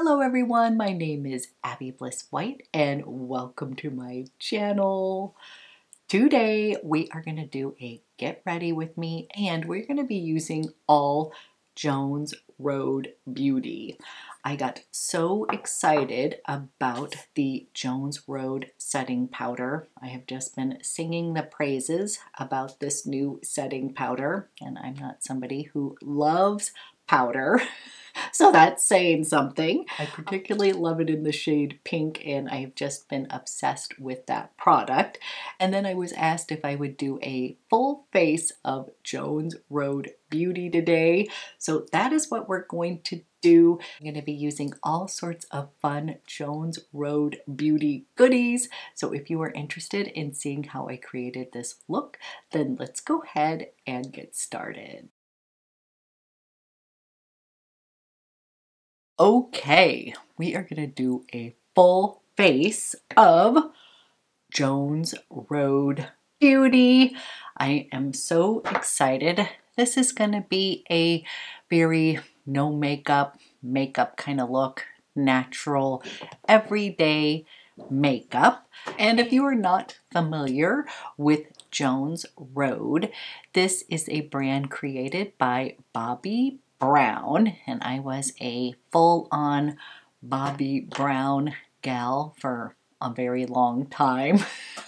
Hello everyone, my name is Abby Bliss White and welcome to my channel. Today we are going to do a get ready with me and we're going to be using all Jones Road Beauty. I got so excited about the Jones Road setting powder. I have just been singing the praises about this new setting powder and I'm not somebody who loves powder. so that's saying something. I particularly love it in the shade pink and I've just been obsessed with that product. And then I was asked if I would do a full face of Jones Road Beauty today. So that is what we're going to do. I'm going to be using all sorts of fun Jones Road Beauty goodies. So if you are interested in seeing how I created this look, then let's go ahead and get started. Okay, we are to do a full face of Jones Road Beauty. I am so excited. This is to be a very no makeup, makeup kind of look, natural, everyday makeup. And if you are not familiar with Jones Road, this is a brand created by Bobbi Brown, and I was a full on Bobbi Brown gal for a very long time.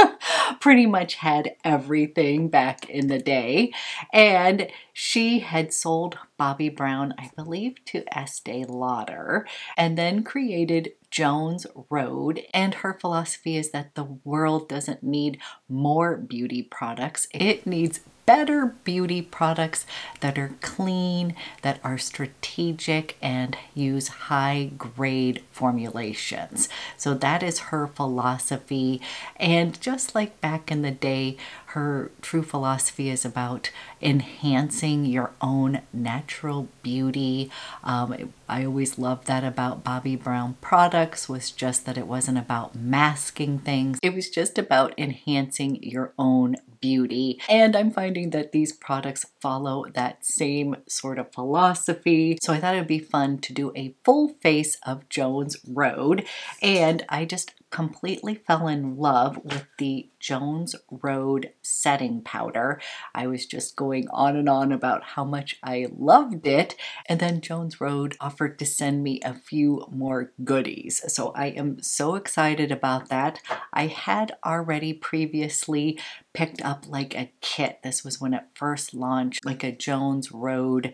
Pretty much had everything back in the day. And she had sold Bobbi Brown, I believe, to Estee Lauder, and then created Jones Road. And her philosophy is that the world doesn't need more beauty products, it needs better beauty products that are clean, that are strategic, and use high grade formulations. So that is her philosophy. And just like back in the day, her true philosophy is about enhancing your own natural beauty. Um, I always loved that about Bobbi Brown products was just that it wasn't about masking things. It was just about enhancing your own beauty. And I'm finding that these products follow that same sort of philosophy. So I thought it'd be fun to do a full face of Jones Road. And I just completely fell in love with the Jones Road setting powder. I was just going on and on about how much I loved it, and then Jones Road offered to send me a few more goodies. So I am so excited about that. I had already previously picked up like a kit. This was when it first launched, like a Jones Road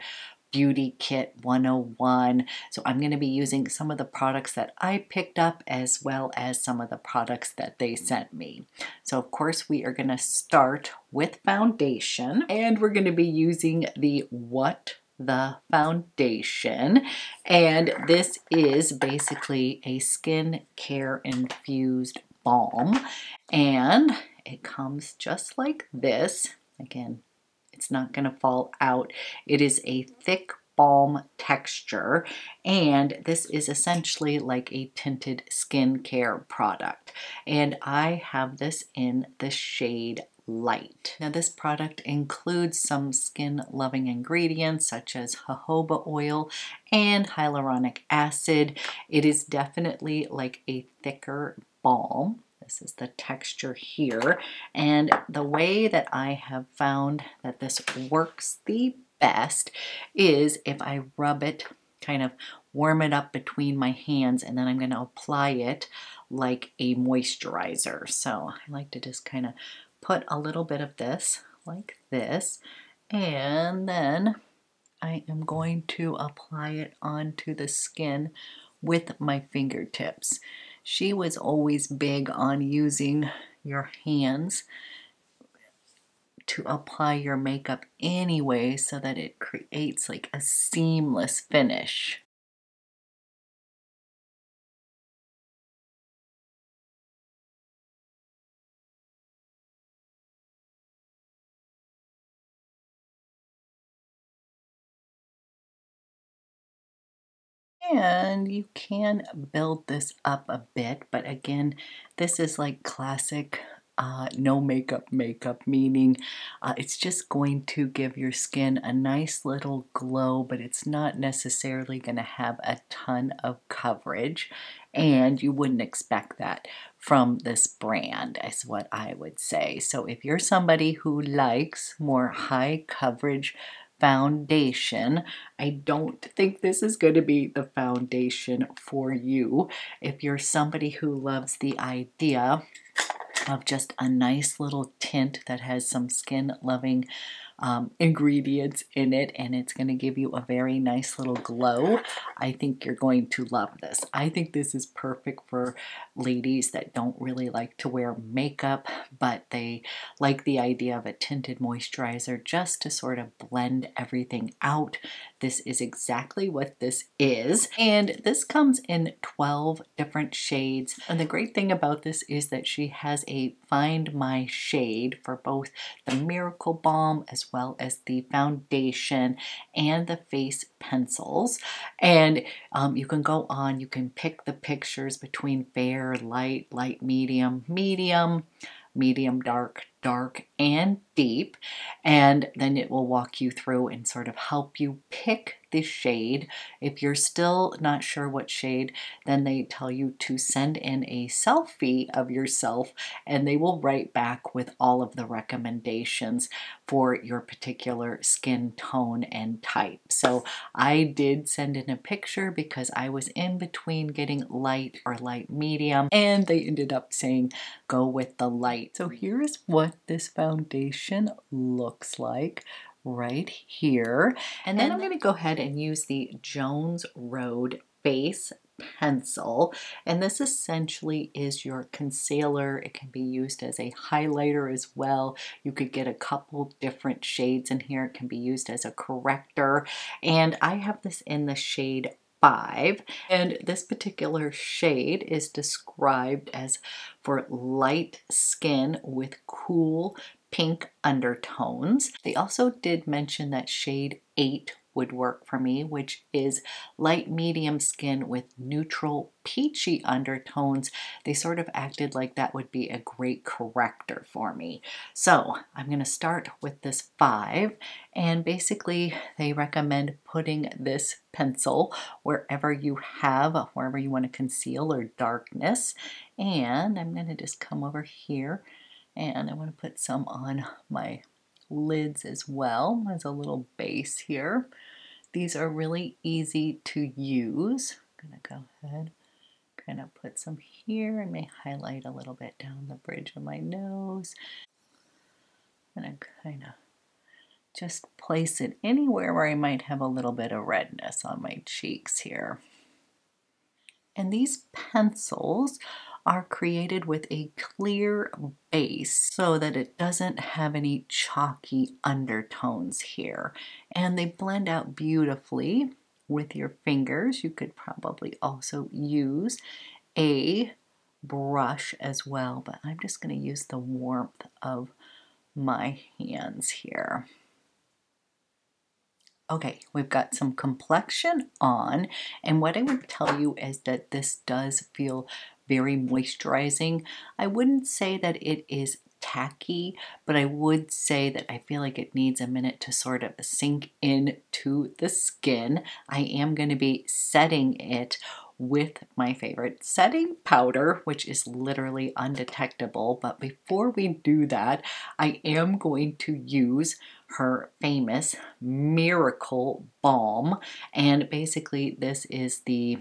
Beauty Kit 101. So I'm going to be using some of the products that I picked up as well as some of the products that they sent me. So of course we are going to start with foundation and we're going to be using the What the foundation and this is basically a skin care infused balm and it comes just like this again it's not going to fall out. It is a thick balm texture and this is essentially like a tinted skincare product and I have this in the shade light. Now this product includes some skin loving ingredients such as jojoba oil and hyaluronic acid. It is definitely like a thicker balm this is the texture here. And the way that I have found that this works the best is if I rub it, kind of warm it up between my hands, and then I'm going to apply it like a moisturizer. So I like to just kind of put a little bit of this like this, and then I am going to apply it onto the skin with my fingertips she was always big on using your hands to apply your makeup anyway so that it creates like a seamless finish. And you can build this up a bit, but again, this is like classic uh, no makeup makeup, meaning uh, it's just going to give your skin a nice little glow, but it's not necessarily going to have a ton of coverage. And you wouldn't expect that from this brand, is what I would say. So if you're somebody who likes more high coverage foundation. I don't think this is going to be the foundation for you. If you're somebody who loves the idea of just a nice little tint that has some skin loving um, ingredients in it and it's going to give you a very nice little glow. I think you're going to love this. I think this is perfect for ladies that don't really like to wear makeup but they like the idea of a tinted moisturizer just to sort of blend everything out. This is exactly what this is and this comes in 12 different shades and the great thing about this is that she has a find my shade for both the Miracle Balm as well as the foundation and the face pencils. And um, you can go on, you can pick the pictures between fair, light, light, medium, medium, medium, dark, dark, and deep. And then it will walk you through and sort of help you pick the shade. If you're still not sure what shade, then they tell you to send in a selfie of yourself and they will write back with all of the recommendations for your particular skin tone and type. So I did send in a picture because I was in between getting light or light medium and they ended up saying go with the light. So here's what this foundation looks like right here. And then I'm going to go ahead and use the Jones Road Face pencil. And this essentially is your concealer. It can be used as a highlighter as well. You could get a couple different shades in here. It can be used as a corrector. And I have this in the shade 5 and this particular shade is described as for light skin with cool pink undertones. They also did mention that shade 8 would work for me, which is light medium skin with neutral peachy undertones. They sort of acted like that would be a great corrector for me. So I'm going to start with this five and basically they recommend putting this pencil wherever you have, wherever you want to conceal or darkness. And I'm going to just come over here and I want to put some on my lids as well as a little base here. These are really easy to use. I'm going to go ahead kind of put some here. I may highlight a little bit down the bridge of my nose. And I kind of just place it anywhere where I might have a little bit of redness on my cheeks here. And these pencils are created with a clear base so that it doesn't have any chalky undertones here. And they blend out beautifully with your fingers. You could probably also use a brush as well, but I'm just going to use the warmth of my hands here. Okay, we've got some complexion on, and what I would tell you is that this does feel very moisturizing. I wouldn't say that it is tacky, but I would say that I feel like it needs a minute to sort of sink into the skin. I am going to be setting it with my favorite setting powder, which is literally undetectable. But before we do that, I am going to use her famous Miracle Balm. And basically, this is the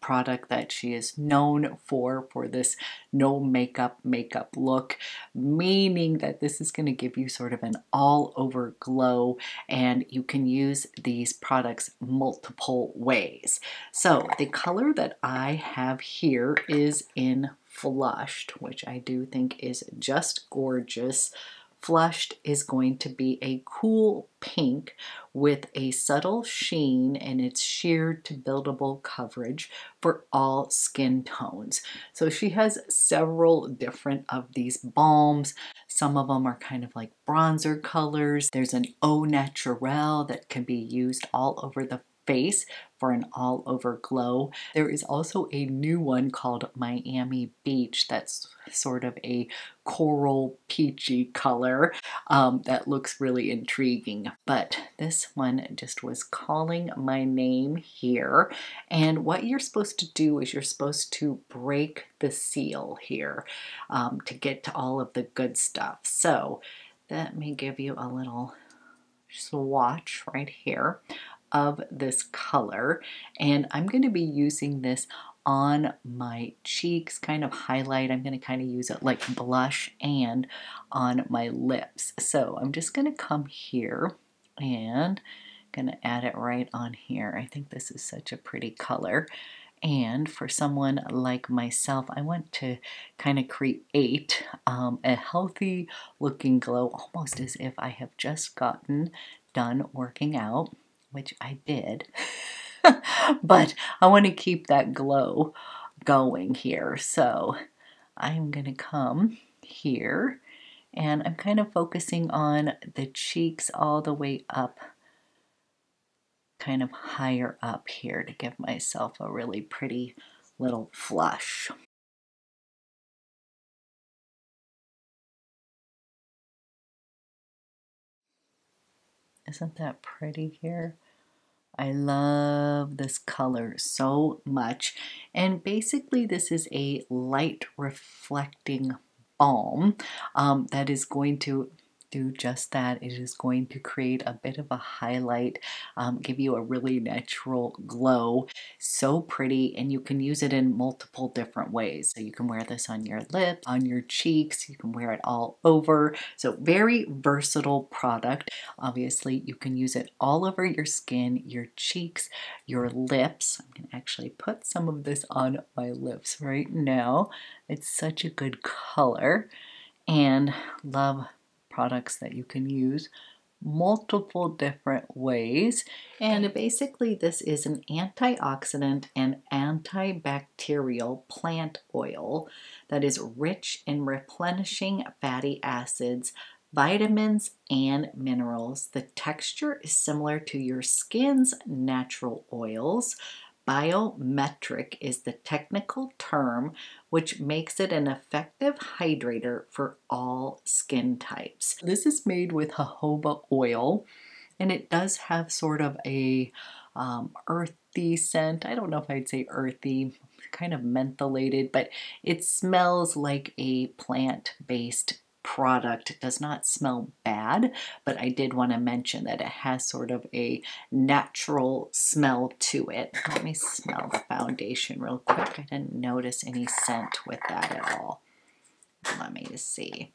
product that she is known for, for this no makeup makeup look, meaning that this is going to give you sort of an all over glow and you can use these products multiple ways. So the color that I have here is in Flushed, which I do think is just gorgeous. Flushed is going to be a cool pink with a subtle sheen and it's sheer to buildable coverage for all skin tones. So she has several different of these balms. Some of them are kind of like bronzer colors. There's an au naturel that can be used all over the face for an all over glow. There is also a new one called Miami Beach that's sort of a coral peachy color um, that looks really intriguing. But this one just was calling my name here. And what you're supposed to do is you're supposed to break the seal here um, to get to all of the good stuff. So let me give you a little swatch right here of this color. And I'm going to be using this on my cheeks kind of highlight. I'm going to kind of use it like blush and on my lips. So I'm just going to come here and going to add it right on here. I think this is such a pretty color. And for someone like myself, I want to kind of create um, a healthy looking glow, almost as if I have just gotten done working out which I did. but I want to keep that glow going here. So I'm going to come here and I'm kind of focusing on the cheeks all the way up, kind of higher up here to give myself a really pretty little flush. Isn't that pretty here? I love this color so much. And basically this is a light reflecting balm um, that is going to do just that. It is going to create a bit of a highlight, um, give you a really natural glow. So pretty, and you can use it in multiple different ways. So you can wear this on your lip, on your cheeks, you can wear it all over. So very versatile product. Obviously, you can use it all over your skin, your cheeks, your lips. I'm gonna actually put some of this on my lips right now. It's such a good color and love products that you can use multiple different ways. And basically, this is an antioxidant and antibacterial plant oil that is rich in replenishing fatty acids, vitamins, and minerals. The texture is similar to your skin's natural oils, Biomimetic is the technical term which makes it an effective hydrator for all skin types. This is made with jojoba oil and it does have sort of a um, earthy scent. I don't know if I'd say earthy, kind of mentholated, but it smells like a plant-based product does not smell bad, but I did want to mention that it has sort of a natural smell to it. Let me smell the foundation real quick. I didn't notice any scent with that at all. Let me see.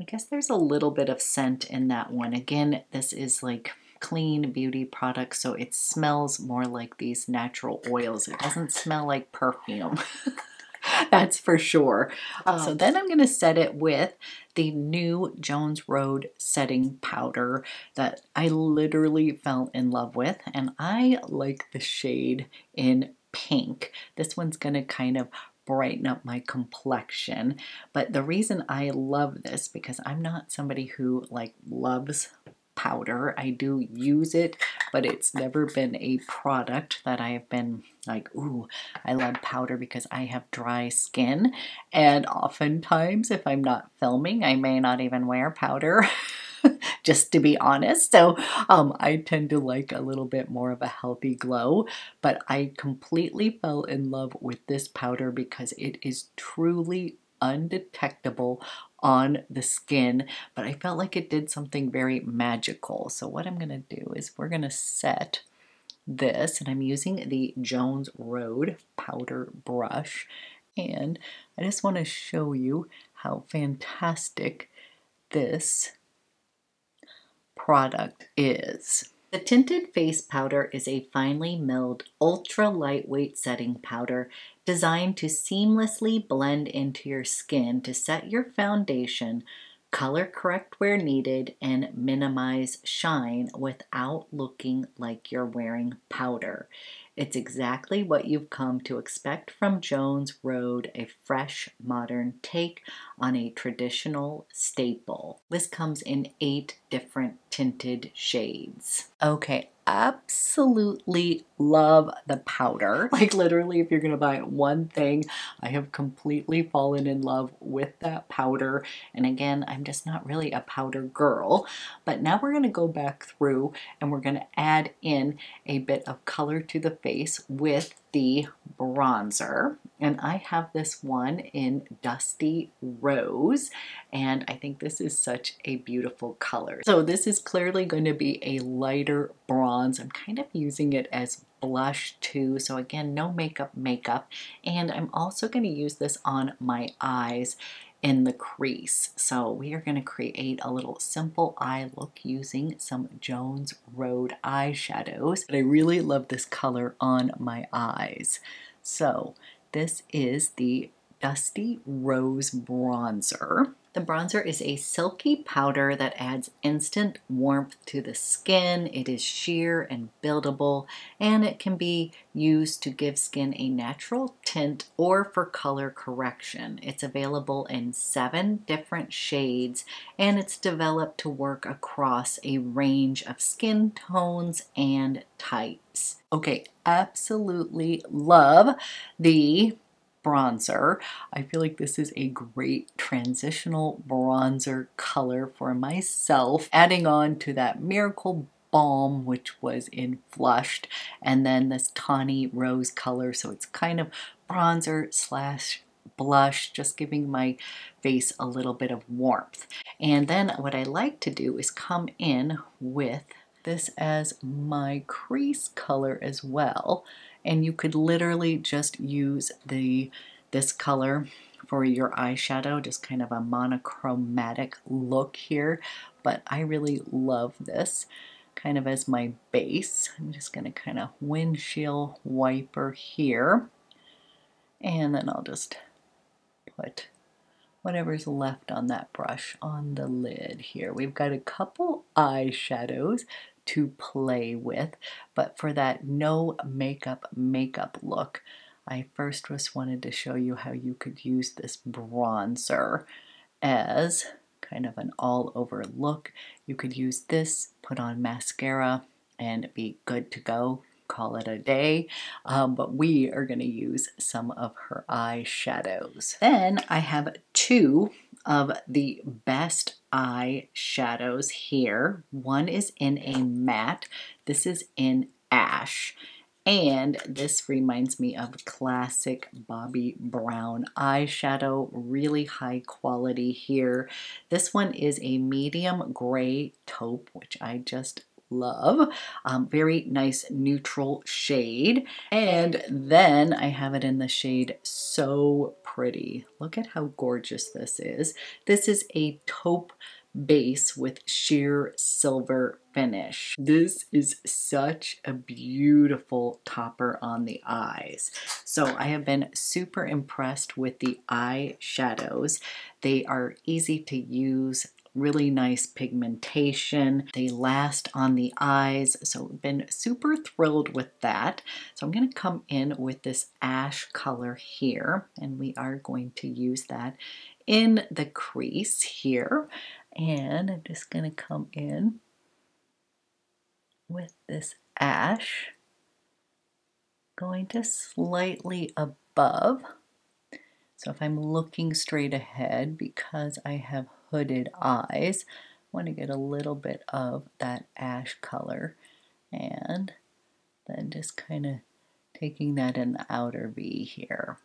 I guess there's a little bit of scent in that one. Again, this is like clean beauty product, so it smells more like these natural oils. It doesn't smell like perfume. That's for sure. Um, so then I'm going to set it with the new Jones Road setting powder that I literally fell in love with. And I like the shade in pink. This one's going to kind of brighten up my complexion. But the reason I love this because I'm not somebody who like loves powder. I do use it, but it's never been a product that I have been like, ooh, I love powder because I have dry skin. And oftentimes, if I'm not filming, I may not even wear powder. just to be honest. So um, I tend to like a little bit more of a healthy glow, but I completely fell in love with this powder because it is truly undetectable on the skin, but I felt like it did something very magical. So what I'm to do is we're to set this, and I'm using the Jones Road powder brush, and I just want to show you how fantastic this product is. The Tinted Face Powder is a finely milled, ultra lightweight setting powder designed to seamlessly blend into your skin to set your foundation, color correct where needed, and minimize shine without looking like you're wearing powder. It's exactly what you've come to expect from Jones Road, a fresh, modern take on a traditional staple. This comes in eight different tinted shades. Okay, absolutely love the powder. Like literally if you're gonna buy one thing, I have completely fallen in love with that powder. And again, I'm just not really a powder girl. But now we're gonna go back through and we're gonna add in a bit of color to the face with the bronzer. And I have this one in Dusty Rose. And I think this is such a beautiful color. So this is clearly going to be a lighter bronze. I'm kind of using it as blush too. So again no makeup makeup. And I'm also going to use this on my eyes in the crease. So we are going to create a little simple eye look using some Jones Road eyeshadows. But I really love this color on my eyes. So this is the Dusty Rose Bronzer. The bronzer is a silky powder that adds instant warmth to the skin. It is sheer and buildable, and it can be used to give skin a natural tint or for color correction. It's available in seven different shades, and it's developed to work across a range of skin tones and types. Okay, absolutely love the bronzer. I feel like this is a great transitional bronzer color for myself, adding on to that Miracle Balm, which was in Flushed, and then this tawny rose color, so it's kind of bronzer slash blush, just giving my face a little bit of warmth. And then what I like to do is come in with this as my crease color as well and you could literally just use the this color for your eyeshadow, just kind of a monochromatic look here, but I really love this kind of as my base. I'm just going to kind of windshield wiper here, and then I'll just put whatever's left on that brush on the lid here. We've got a couple eyeshadows to play with. But for that no makeup makeup look, I first just wanted to show you how you could use this bronzer as kind of an all over look. You could use this, put on mascara, and be good to go. Call it a day. Um, but we are going to use some of her eye shadows. Then I have two of the best eye shadows here. One is in a matte. This is in ash. And this reminds me of classic Bobbi Brown eyeshadow, really high quality here. This one is a medium gray taupe, which I just love. Um, very nice neutral shade. And then I have it in the shade So Pretty. Look at how gorgeous this is. This is a taupe base with sheer silver finish. This is such a beautiful topper on the eyes. So I have been super impressed with the eye shadows. They are easy to use really nice pigmentation. They last on the eyes, so been super thrilled with that. So I'm going to come in with this ash color here, and we are going to use that in the crease here. And I'm just going to come in with this ash, going to slightly above. So if I'm looking straight ahead, because I have hooded eyes. I want to get a little bit of that ash color and then just kind of taking that in the outer V here.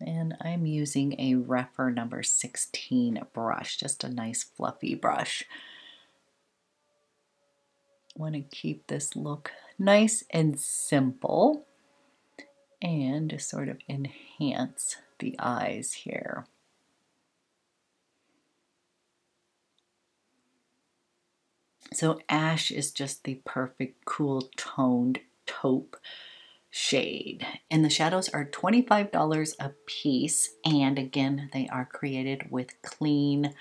And I'm using a Rephr number 16 brush, just a nice fluffy brush. want to keep this look nice and simple and just sort of enhance the eyes here. So ash is just the perfect cool toned taupe shade. And the shadows are $25 a piece. And again, they are created with clean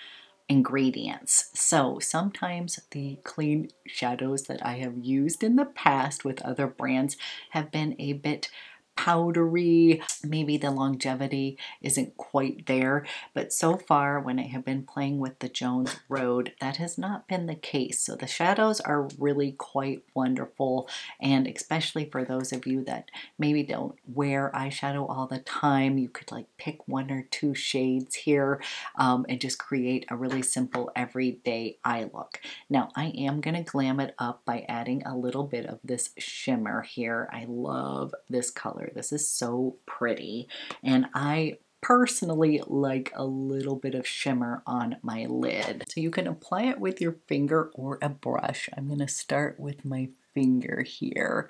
ingredients. So sometimes the clean shadows that I have used in the past with other brands have been a bit powdery. Maybe the longevity isn't quite there, but so far when I have been playing with the Jones Road, that has not been the case. So the shadows are really quite wonderful, and especially for those of you that maybe don't wear eyeshadow all the time, you could like pick one or two shades here um, and just create a really simple everyday eye look. Now I am going to glam it up by adding a little bit of this shimmer here. I love this color color. This is so pretty. And I personally like a little bit of shimmer on my lid. So you can apply it with your finger or a brush. I'm to start with my finger here.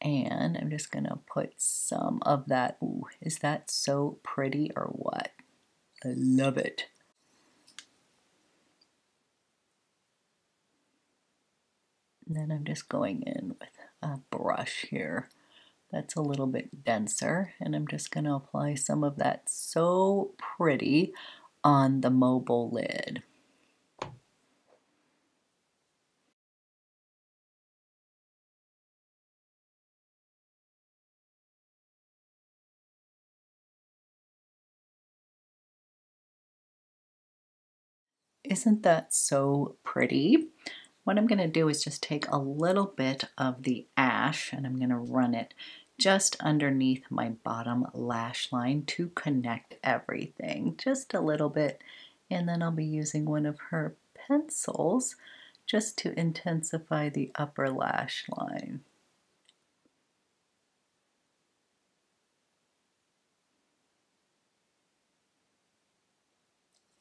And I'm just to put some of that. Ooh, is that so pretty or what? I love it. And then I'm just going in with a brush here that's a little bit denser and I'm just going to apply some of that so pretty on the mobile lid. Isn't that so pretty? What I'm going to do is just take a little bit of the ash and I'm going to run it just underneath my bottom lash line to connect everything just a little bit and then I'll be using one of her pencils just to intensify the upper lash line.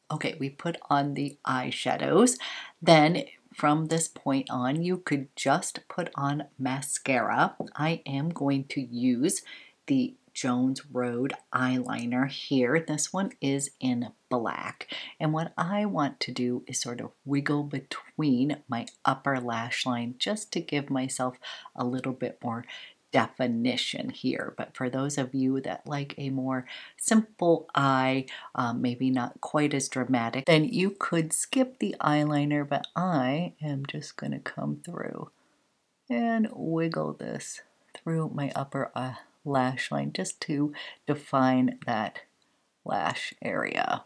Okay, we put on the eyeshadows. Then from this point on, you could just put on mascara. I am going to use the Jones Road eyeliner here. This one is in black. And what I want to do is sort of wiggle between my upper lash line just to give myself a little bit more definition here. But for those of you that like a more simple eye, um, maybe not quite as dramatic, then you could skip the eyeliner, but I am just going to come through and wiggle this through my upper uh, lash line just to define that lash area.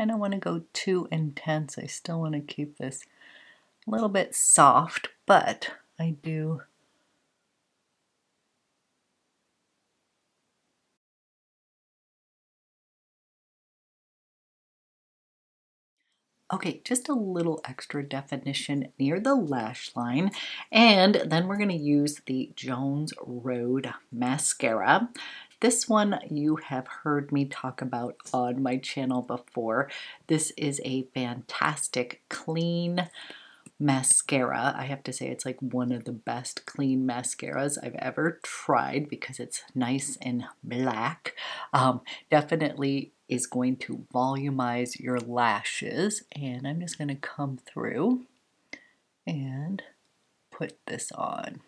I don't want to go too intense. I still want to keep this a little bit soft, but I do Okay, just a little extra definition near the lash line. And then we're going to use the Jones Road Mascara. This one you have heard me talk about on my channel before. This is a fantastic clean mascara. I have to say it's like one of the best clean mascaras I've ever tried because it's nice and black. Um, definitely is going to volumize your lashes and I'm just going to come through and put this on.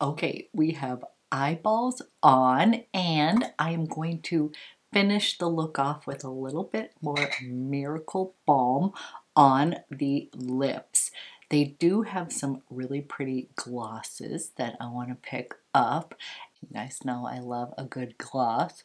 Okay, we have eyeballs on and I am going to finish the look off with a little bit more Miracle Balm on the lips. They do have some really pretty glosses that I want to pick up. You guys know I love a good gloss,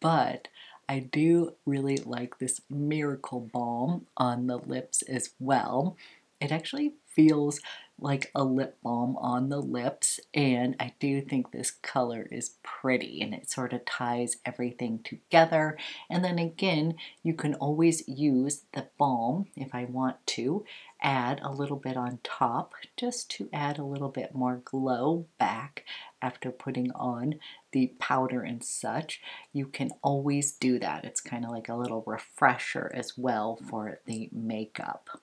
but I do really like this Miracle Balm on the lips as well. It actually feels like a lip balm on the lips and I do think this color is pretty and it sort of ties everything together. And then again you can always use the balm if I want to add a little bit on top just to add a little bit more glow back after putting on the powder and such. You can always do that. It's kind of like a little refresher as well for the makeup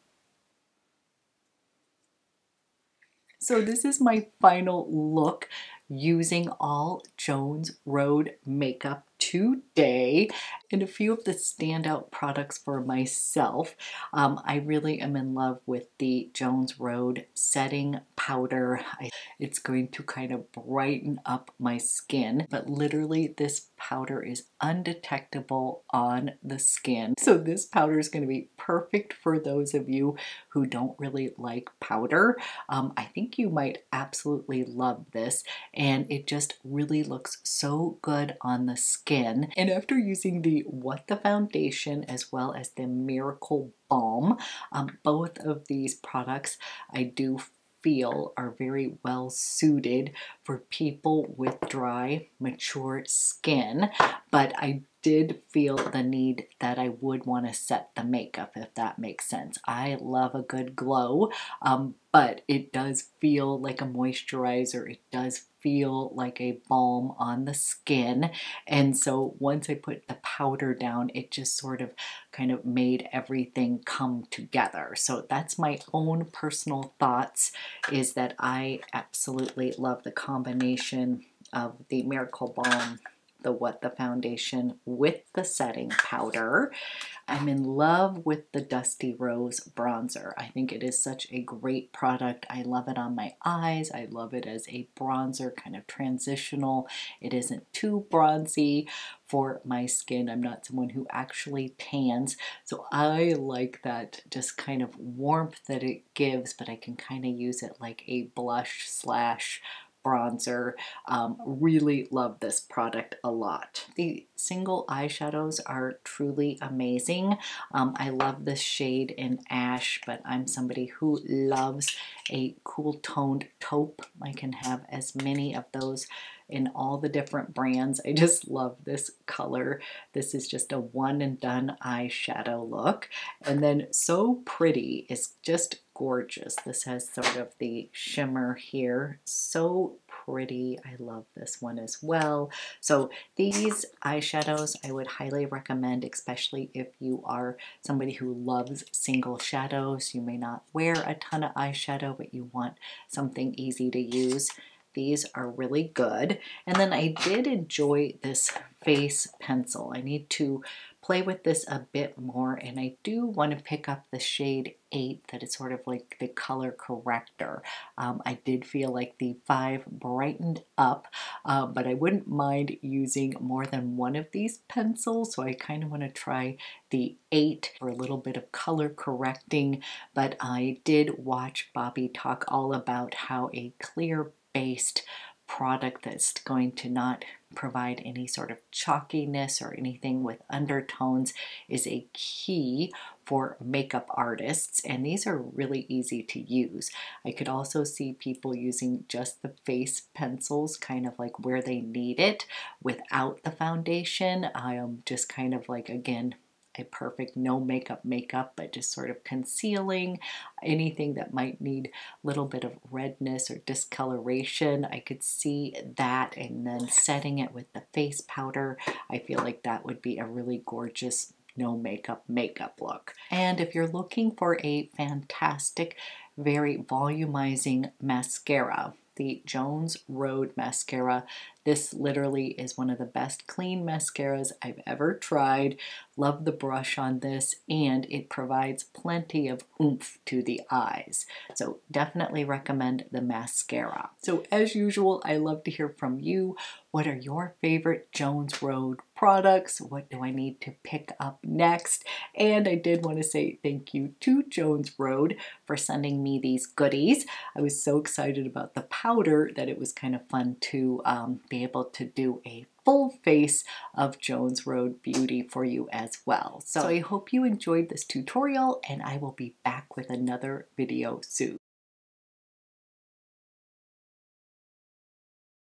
So this is my final look using all Jones Road makeup today and a few of the standout products for myself. Um, I really am in love with the Jones Road setting powder. I, it's going to kind of brighten up my skin, but literally this powder is undetectable on the skin. So this powder is going to be perfect for those of you who don't really like powder. Um, I think you might absolutely love this and it just really looks so good on the skin. And after using the What the Foundation as well as the Miracle Balm, um, both of these products I do feel are very well suited for people with dry, mature skin, but I did feel the need that I would want to set the makeup, if that makes sense. I love a good glow, um, but it does feel like a moisturizer. It does feel like a balm on the skin. And so once I put the powder down, it just sort of kind of made everything come together. So that's my own personal thoughts is that I absolutely love the combination of the Miracle Balm the What the Foundation with the setting powder. I'm in love with the Dusty Rose bronzer. I think it is such a great product. I love it on my eyes. I love it as a bronzer, kind of transitional. It isn't too bronzy for my skin. I'm not someone who actually tans, so I like that just kind of warmth that it gives, but I can kind of use it like a blush slash bronzer. Um, really love this product a lot. The single eyeshadows are truly amazing. Um, I love this shade in Ash, but I'm somebody who loves a cool toned taupe. I can have as many of those in all the different brands. I just love this color. This is just a one and done eyeshadow look. And then So Pretty is just gorgeous. This has sort of the shimmer here. So pretty. I love this one as well. So these eyeshadows I would highly recommend, especially if you are somebody who loves single shadows. You may not wear a ton of eyeshadow, but you want something easy to use. These are really good. And then I did enjoy this face pencil. I need to play with this a bit more and I do want to pick up the shade 8 that is sort of like the color corrector. Um, I did feel like the 5 brightened up uh, but I wouldn't mind using more than one of these pencils so I kind of want to try the 8 for a little bit of color correcting but I did watch Bobbi talk all about how a clear based product that's going to not provide any sort of chalkiness or anything with undertones is a key for makeup artists and these are really easy to use. I could also see people using just the face pencils kind of like where they need it without the foundation. I am just kind of like again a perfect no makeup makeup, but just sort of concealing anything that might need a little bit of redness or discoloration. I could see that and then setting it with the face powder. I feel like that would be a really gorgeous no makeup makeup look. And if you're looking for a fantastic, very volumizing mascara, the Jones Road Mascara this literally is one of the best clean mascaras I've ever tried. Love the brush on this and it provides plenty of oomph to the eyes. So definitely recommend the mascara. So as usual, I love to hear from you. What are your favorite Jones Road products? What do I need to pick up next? And I did want to say thank you to Jones Road for sending me these goodies. I was so excited about the powder that it was kind of fun to um, be able to do a full face of Jones Road Beauty for you as well. So I hope you enjoyed this tutorial and I will be back with another video soon.